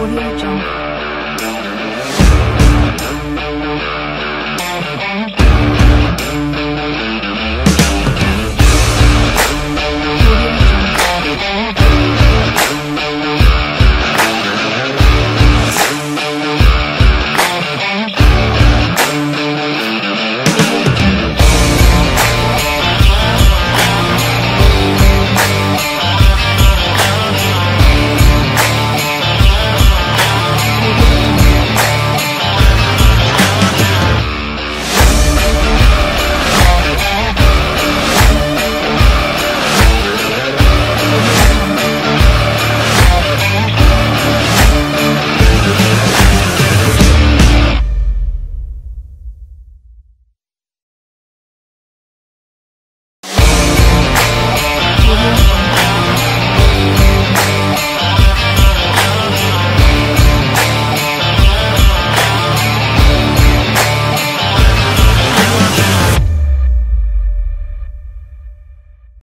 我愿意